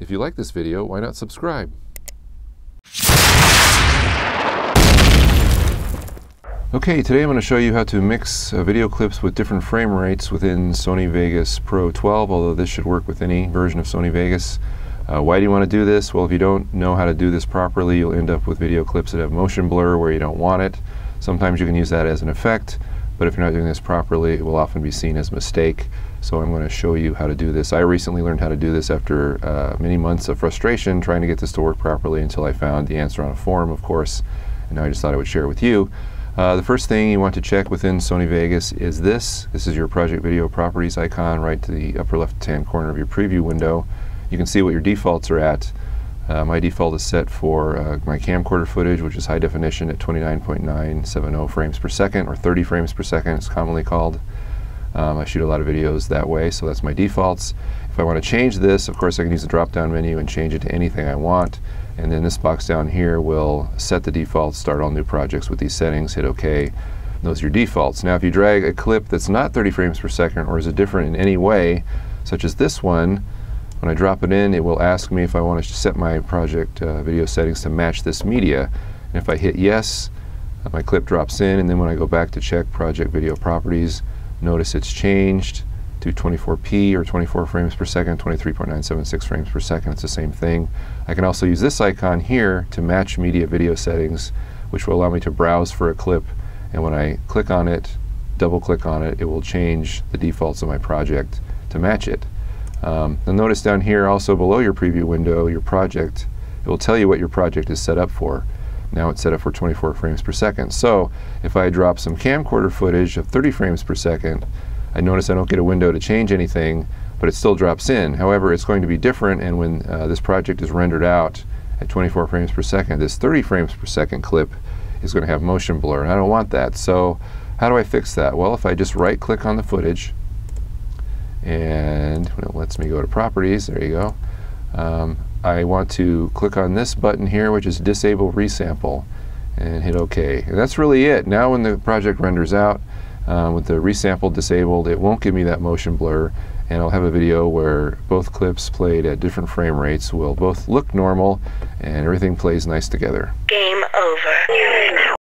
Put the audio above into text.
If you like this video, why not subscribe? Okay, today I'm going to show you how to mix uh, video clips with different frame rates within Sony Vegas Pro 12, although this should work with any version of Sony Vegas. Uh, why do you want to do this? Well, if you don't know how to do this properly, you'll end up with video clips that have motion blur where you don't want it. Sometimes you can use that as an effect, but if you're not doing this properly, it will often be seen as a mistake. So I'm going to show you how to do this. I recently learned how to do this after uh, many months of frustration trying to get this to work properly until I found the answer on a forum, of course, and now I just thought I would share it with you. Uh, the first thing you want to check within Sony Vegas is this. This is your project video properties icon right to the upper left hand corner of your preview window. You can see what your defaults are at. Uh, my default is set for uh, my camcorder footage, which is high definition at 29.970 frames per second, or 30 frames per second, it's commonly called. Um, I shoot a lot of videos that way, so that's my defaults. If I want to change this, of course I can use the drop-down menu and change it to anything I want. And then this box down here will set the defaults, start all new projects with these settings, hit OK. Those are your defaults. Now if you drag a clip that's not 30 frames per second or is it different in any way, such as this one, when I drop it in, it will ask me if I want to set my project uh, video settings to match this media. And if I hit yes, uh, my clip drops in, and then when I go back to check project video properties, notice it's changed to 24p or 24 frames per second, 23.976 frames per second. It's the same thing. I can also use this icon here to match media video settings, which will allow me to browse for a clip. And when I click on it, double click on it, it will change the defaults of my project to match it. Um, and notice down here also below your preview window, your project, it will tell you what your project is set up for. Now it's set up for 24 frames per second. So if I drop some camcorder footage of 30 frames per second, I notice I don't get a window to change anything, but it still drops in. However, it's going to be different, and when uh, this project is rendered out at 24 frames per second, this 30 frames per second clip is going to have motion blur, and I don't want that. So how do I fix that? Well, if I just right-click on the footage, and it lets me go to properties, there you go. Um, I want to click on this button here, which is disable resample, and hit OK. And that's really it. Now when the project renders out, um, with the resample disabled, it won't give me that motion blur, and I'll have a video where both clips played at different frame rates will both look normal, and everything plays nice together. Game over.